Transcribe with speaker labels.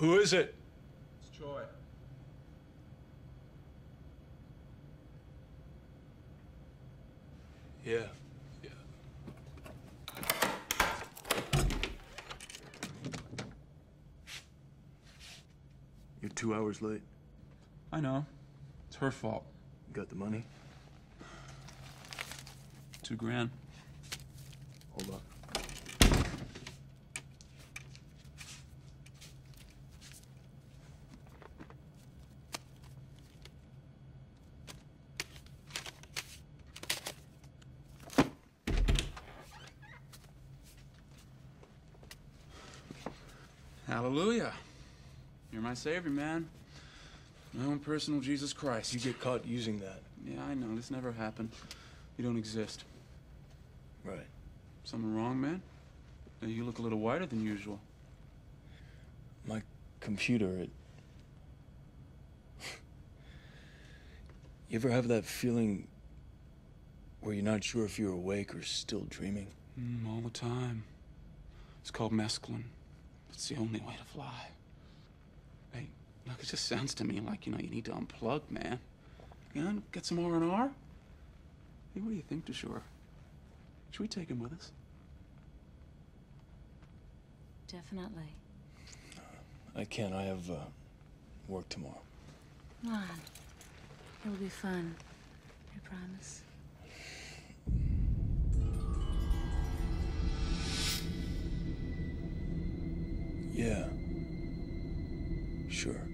Speaker 1: Who is it?
Speaker 2: It's Choi.
Speaker 1: Yeah. Yeah. You're two hours late.
Speaker 2: I know. It's her fault.
Speaker 1: You got the money?
Speaker 2: Two grand.
Speaker 1: Hold on.
Speaker 2: Hallelujah. You're my savior, man. My own personal Jesus Christ.
Speaker 1: You get caught using that.
Speaker 2: Yeah, I know. This never happened. You don't exist.
Speaker 1: Right.
Speaker 2: Something wrong, man? Now, You look a little whiter than usual.
Speaker 1: My computer, it. you ever have that feeling where you're not sure if you're awake or still dreaming?
Speaker 2: Mm, all the time. It's called mescaline. It's the only way to fly. Hey, look, it just sounds to me like, you know, you need to unplug, man. You know, get some R&R? Hey, what do you think, Dujour? Should we take him with us?
Speaker 3: Definitely.
Speaker 1: I can't. I have uh, work tomorrow.
Speaker 3: Come on. It'll be fun. I promise.
Speaker 1: Yeah. Sure.